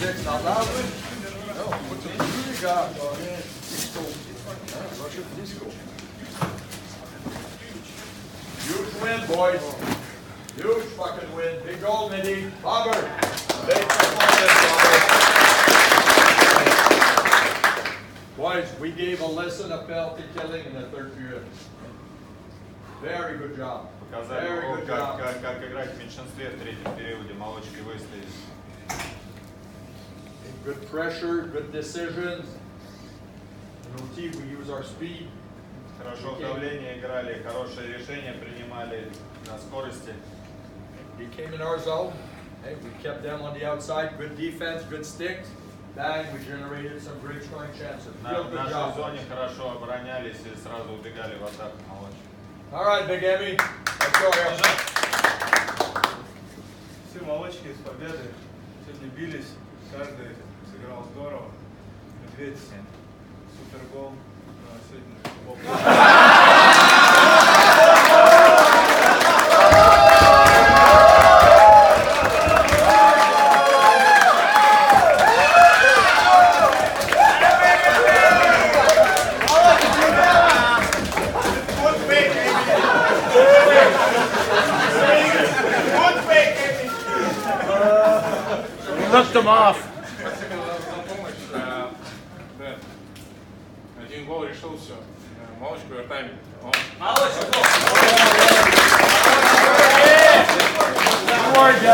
six, not loud. No, put the music on. Disco. Yeah, Russian disco. Huge win, boys. Huge fucking win. Big goal, Mindy. Bobber. Big performance, Bobber. Boys, we gave Alyssa a penalty killing in the third period. Very good job. Показали Very урок, good как, job. как, как играть в меньшинстве в третьем периоде. Молочки выстояли. Good pressure, good decisions. In OT, we use our speed. Хорошо в Окей. давление играли, хорошие решения принимали на скорости. He came in our zone. Hey, we kept them on the outside. Good defense, good sticks. Bang, we generated some great scoring chances. На, в нашей зоне хорошо оборонялись и сразу убегали в атаку молочки. All right, Big Emmy. Let's go here. Все молочки с победы. Сегодня бились, каждый сыграл здорово. Медведь, супер гол. А, Сегодня Looked them off. Один гол решил все. Молочку вертаем. Guys.